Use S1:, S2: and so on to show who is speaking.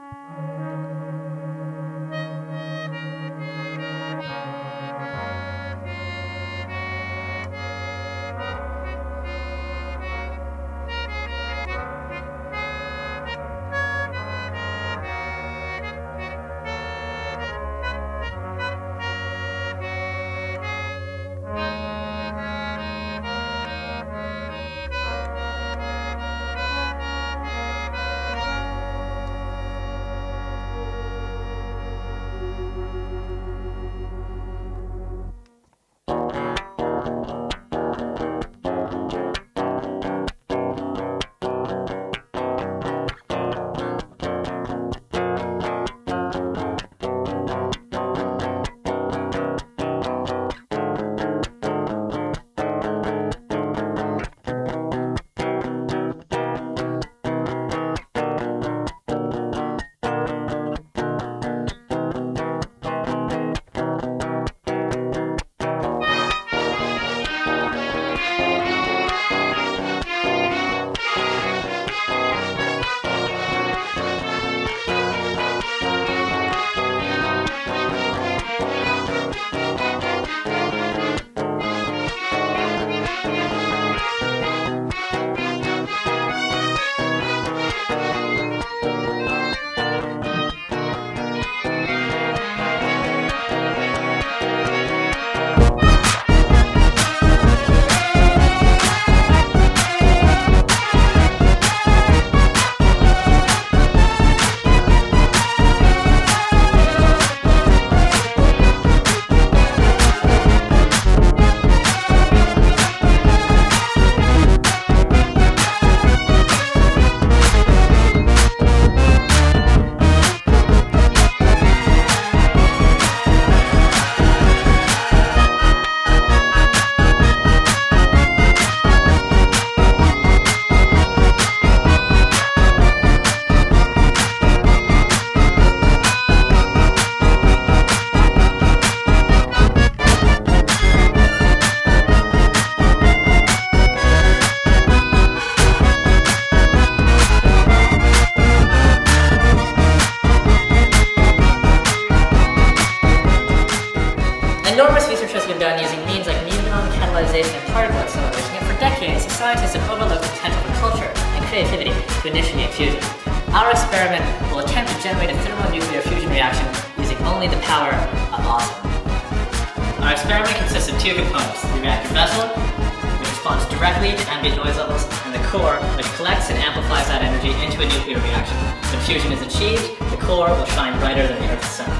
S1: Enormous using means like muon catalyzation and particle acceleration, yet for decades, scientists have overlooked the potential for culture and creativity to initiate fusion. Our experiment will attempt to generate a thermonuclear fusion reaction using only the power of awesome. Our experiment consists of two components, the reactor vessel, which responds directly to ambient noise levels, and the core, which collects and amplifies that energy into a nuclear reaction. When fusion is achieved, the core will shine brighter than the Earth's sun.